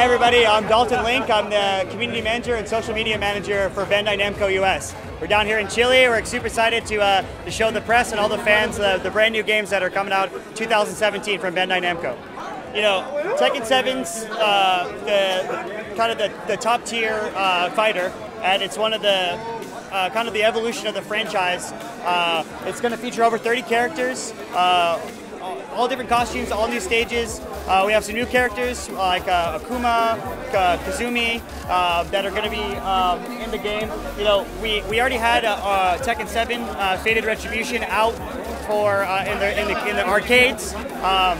Hi everybody, I'm Dalton Link. I'm the community manager and social media manager for Bandai Namco US. We're down here in Chile. We're super excited to, uh, to show the press and all the fans the brand new games that are coming out 2017 from Bandai Namco. You know, Tekken 7's uh, the kind of the, the top tier uh, fighter, and it's one of the uh, kind of the evolution of the franchise. Uh, it's going to feature over 30 characters, uh, all different costumes, all new stages. Uh, we have some new characters like uh, Akuma, K- Kazumi, uh, that are going to be um, in the game. You know, we, we already had uh, uh, Tekken 7 uh, Fated Retribution out for uh, in the in the in the arcades. Um,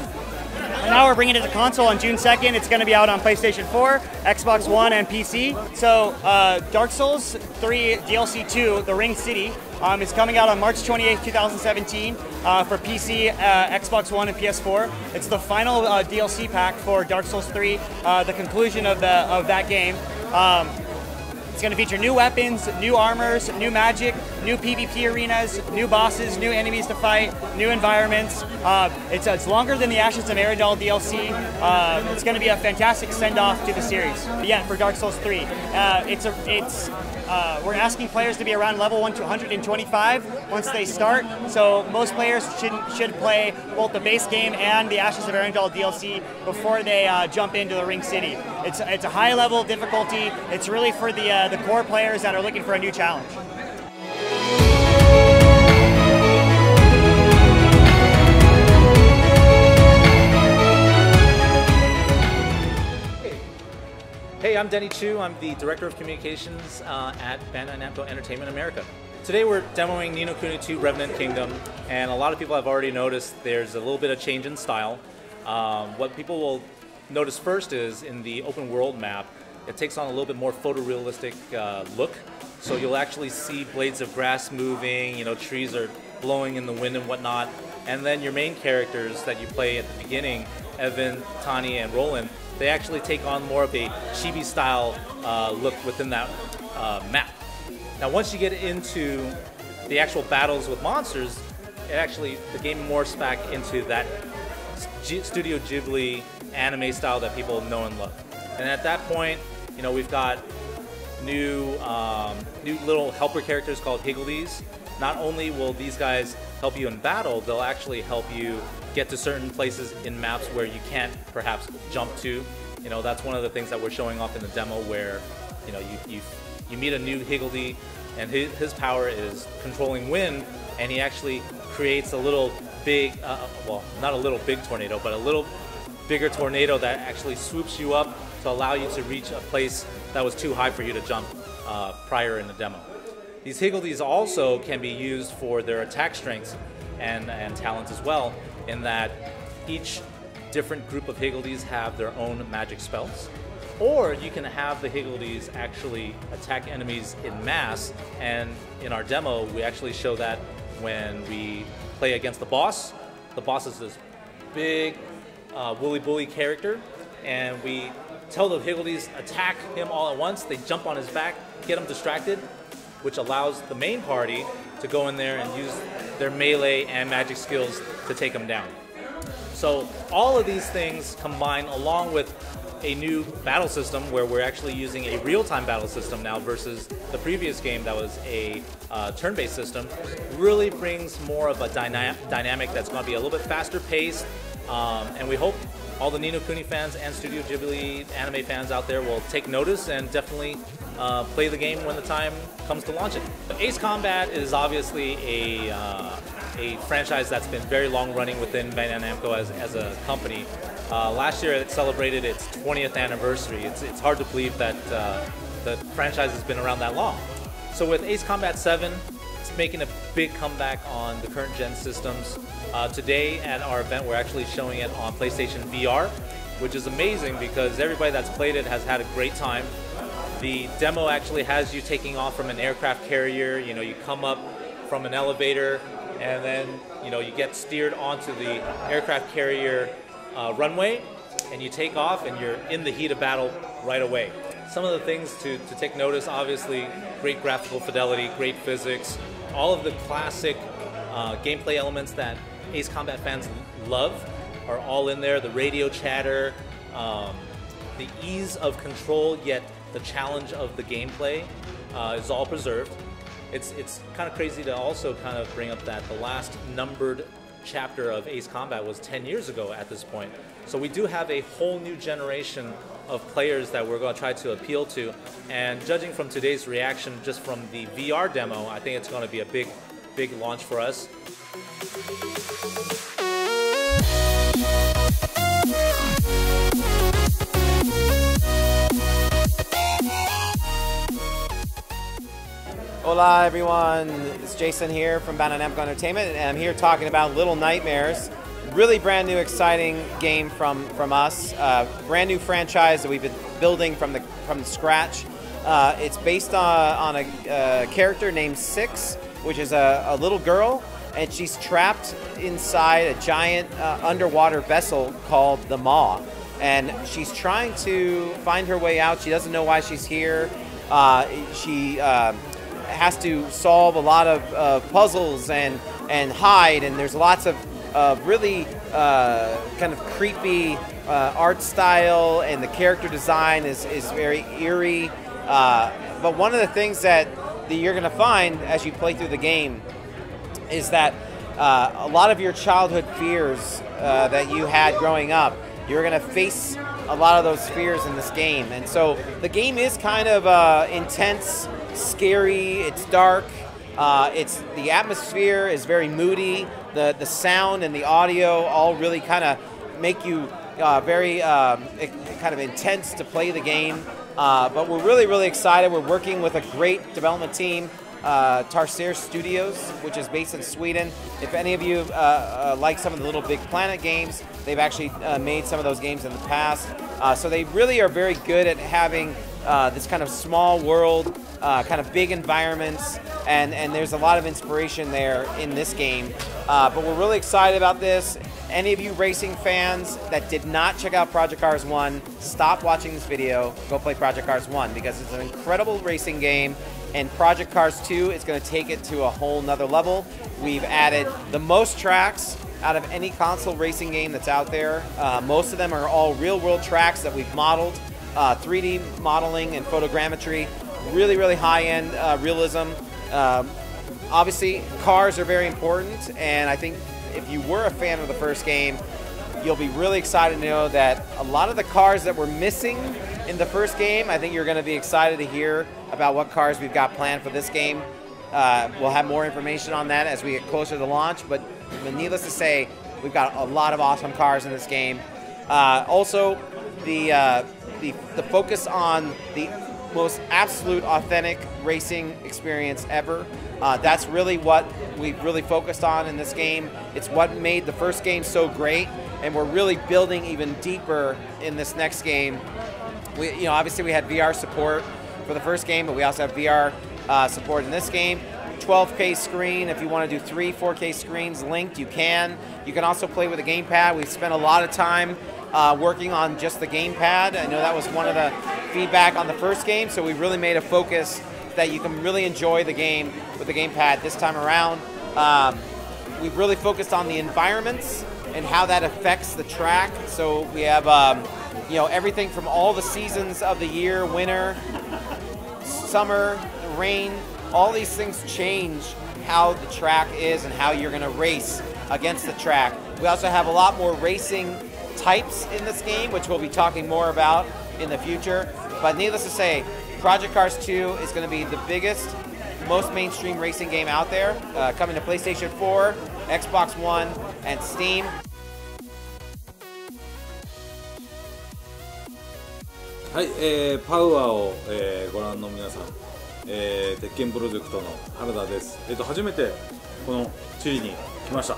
now we're bringing it to console on June 2nd. It's going to be out on PlayStation 4, Xbox One, and PC. So, uh, Dark Souls 3 DLC 2, The Ringed City, um, is coming out on March 28th, 2017 uh, for PC, uh, Xbox One, and PS4. It's the final uh, DLC pack for Dark Souls 3, uh, the conclusion of, the, of that game. Um, it's going to feature new weapons, new armors, new magic, new PvP arenas, new bosses, new enemies to fight, new environments. Uh, it's, it's longer than the Ashes of Ariandel DLC. Uh, it's going to be a fantastic send-off to the series. But yeah, for Dark Souls 3, uh, it's a it's uh, we're asking players to be around level 1 to 125 once they start. So most players should should play both the base game and the Ashes of Ariandel DLC before they uh, jump into the Ringed City. It's it's a high level difficulty. It's really for the uh, the core players that are looking for a new challenge. Denny Chiu. I'm the Director of Communications uh, at Bandai Namco Entertainment America. Today we're demoing Ni no Kuni 2 Revenant Kingdom, and a lot of people have already noticed there's a little bit of change in style. Um, what people will notice first is in the open world map, it takes on a little bit more photorealistic uh, look. So you'll actually see blades of grass moving, you know, trees are blowing in the wind and whatnot. And then your main characters that you play at the beginning, Evan, Tani, and Roland, they actually take on more of a chibi style uh, look within that uh, map. Now, once you get into the actual battles with monsters, it actually the game morphs back into that G- Studio Ghibli anime style that people know and love. And at that point, you know, we've got new um, new little helper characters called Higgledies. Not only will these guys help you in battle, they'll actually help you get to certain places in maps where you can't perhaps jump to. You know, that's one of the things that we're showing off in the demo where, you know, you, you, you meet a new Higgledy and his, his power is controlling wind and he actually creates a little big, uh, well, not a little big tornado, but a little bigger tornado that actually swoops you up to allow you to reach a place that was too high for you to jump uh, prior in the demo. These Higgledies also can be used for their attack strengths and, and talents as well, in that each different group of Higgledies have their own magic spells. Or you can have the Higgledies actually attack enemies in mass, and in our demo, we actually show that when we play against the boss. The boss is this big uh, woolly bully character, and we tell the Higgledies attack him all at once. They jump on his back, get him distracted, which allows the main party to go in there and use their melee and magic skills to take them down. So all of these things combine along with a new battle system where we're actually using a real-time battle system now versus the previous game that was a uh, turn-based system really brings more of a dyna- dynamic that's going to be a little bit faster paced um, and we hope all the Ni no Kuni fans and Studio Ghibli anime fans out there will take notice and definitely uh, play the game when the time comes to launch it. Ace Combat is obviously a, uh, a franchise that's been very long running within Bandai Namco as, as a company. Uh, last year it celebrated its 20th anniversary. It's, it's hard to believe that uh, the franchise has been around that long. So with Ace Combat 7, it's making a big comeback on the current gen systems. Uh, today at our event, we're actually showing it on PlayStation VR, which is amazing because everybody that's played it has had a great time. The demo actually has you taking off from an aircraft carrier. You know, you come up from an elevator, and then you know you get steered onto the aircraft carrier uh, runway, and you take off, and you're in the heat of battle right away. Some of the things to, to take notice, obviously, great graphical fidelity, great physics, all of the classic uh, gameplay elements that Ace Combat fans love are all in there. The radio chatter, um, the ease of control, yet the challenge of the gameplay uh, is all preserved. It's, it's kind of crazy to also kind of bring up that the last numbered chapter of Ace Combat was 10 years ago at this point. So we do have a whole new generation of players that we're going to try to appeal to. And judging from today's reaction, just from the VR demo, I think it's going to be a big, big launch for us. Hola everyone, it's Jason here from Bandai Namco Entertainment and I'm here talking about Little Nightmares. Really brand new exciting game from, from us, uh, brand new franchise that we've been building from the from scratch. Uh, it's based on, on a uh, character named Six, which is a, a, little girl and she's trapped inside a giant uh, underwater vessel called the Maw. And she's trying to find her way out. She doesn't know why she's here. Uh, she um, has to solve a lot of uh, puzzles and and hide, and there's lots of uh, really uh, kind of creepy uh, art style, and the character design is is very eerie. Uh, but one of the things that, that you're going to find as you play through the game is that uh, a lot of your childhood fears that you had growing up, you're going to face a lot of those fears in this game. And so the game is kind of uh, intense, scary, it's dark. Uh, it's the atmosphere is very moody. The the sound and the audio all really kind of make you uh, very um, kind of intense to play the game. Uh, but we're really really excited. We're working with a great development team uh, Tarsier Studios, which is based in Sweden. If any of you uh, uh, like some of the Little Big Planet games, they've actually uh, made some of those games in the past. Uh, so they really are very good at having uh, this kind of small world, kind of big environments, and, and there's a lot of inspiration there in this game. but we're really excited about this. Any of you racing fans that did not check out Project Cars 1, stop watching this video, go play Project Cars 1 because it's an incredible racing game and Project Cars 2 is going to take it to a whole nother level. We've added the most tracks out of any console racing game that's out there. Uh, most of them are all real world tracks that we've modeled, uh, 3D modeling and photogrammetry, really, really high end uh, realism. Um, obviously, cars are very important, and I think if you were a fan of the first game, you'll be really excited to know that a lot of the cars that were missing in the first game, I think you're going to be excited to hear about what cars we've got planned for this game. Uh, we'll have more information on that as we get closer to launch, but, needless to say, we've got a lot of awesome cars in this game. Uh, also, the, uh, the, the focus on the most absolute authentic racing experience ever. Uh, that's really what we've really focused on in this game. It's what made the first game so great, and we're really building even deeper in this next game. We, you know, obviously we had VR support for the first game, but we also have VR uh, support in this game. 12K screen. If you want to do three 4K screens linked, you can. You can also play with a gamepad. We've spent a lot of time uh, working on just the gamepad. I know that was one of the feedback on the first game, so we really made a focus that you can really enjoy the game with the gamepad this time around. Um, we've really focused on the environments and how that affects the track. So we have, um, you know, everything from all the seasons of the year, winter, summer, rain, all these things change how the track is and how you're going to race against the track. We also have a lot more racing types in this game, which we'll be talking more about in the future. But needless to say, Project Cars 2 is going to be the biggest, most mainstream racing game out there, uh, coming to PlayStation 4, Xbox One, and Steam. はい、えー、パウアーを、えー、ご覧の皆さん、えー、鉄拳プロジェクトの原田です。えっ、ー、と初めてこのチリに来ました。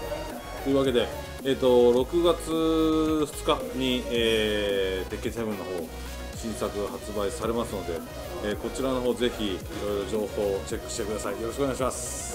というわけで、えっ、ー、と6月2日に、えー、鉄拳7の方新作発売されますので、えーこちらの方ぜひいろいろ情報をチェックしてくださいよろしくお願いします